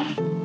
Bye.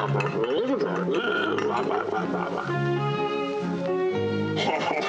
哈哈哈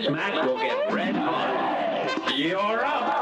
This match will get red hot. You're up.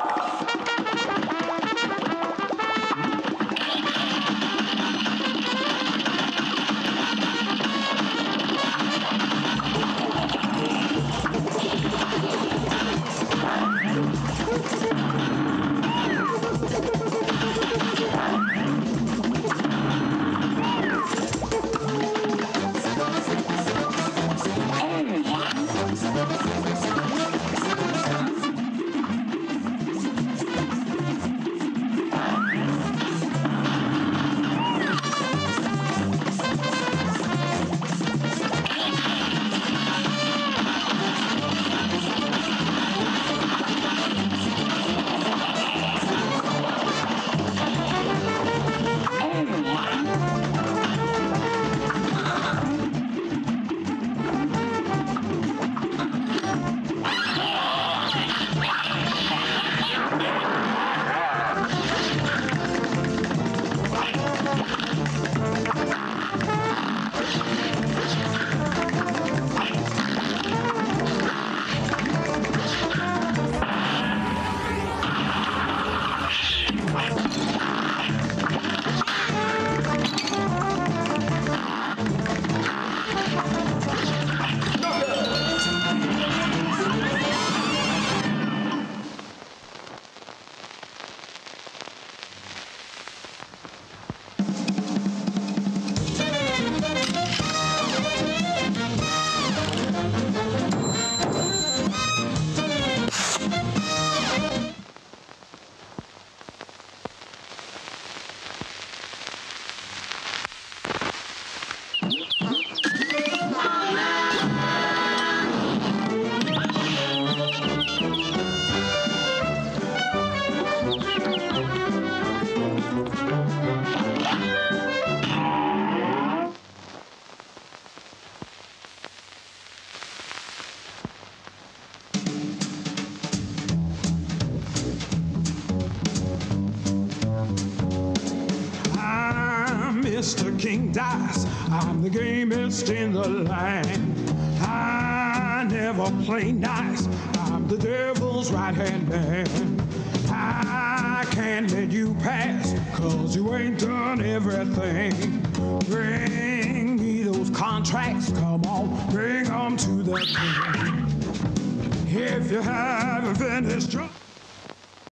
life.